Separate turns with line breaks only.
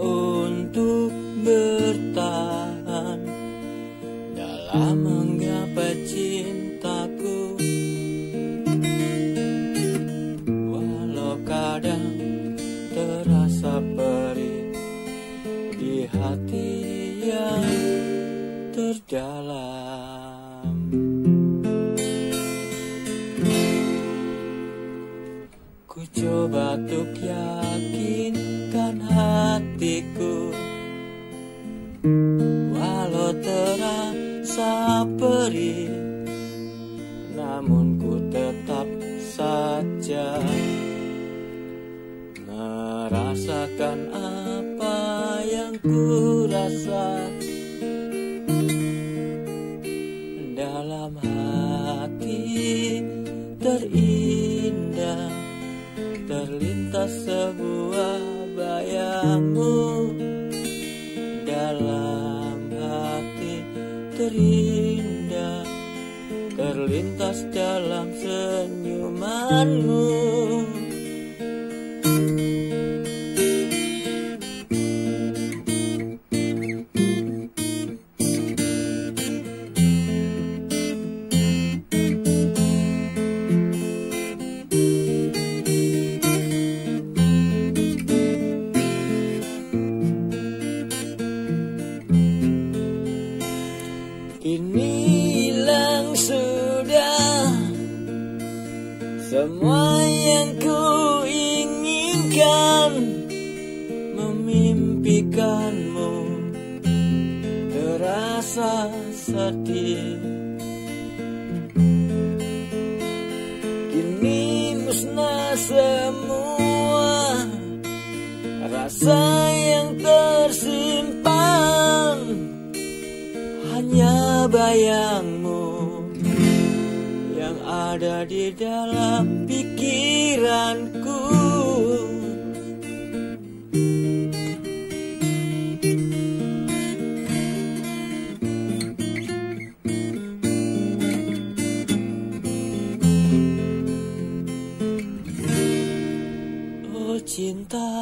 untuk bertahan dalam menggapai cintaku. Walau kadang terasa perih di hati yang terdalam. Ku coba untuk yakinkan hatiku. Walau terasa perih namun ku tetap saja merasakan apa yang ku rasa dalam hati terindah terlintas sebuah bayangmu dalam hati terindah terlintas dalam senyumanmu Kini hilang sudah. Semua yang ku inginkan Memimpikanmu. Terasa sedih. Kini musnah semua. Rasa yang tersimpan bayangmu yang ada di dalam pikiranku. Oh cinta.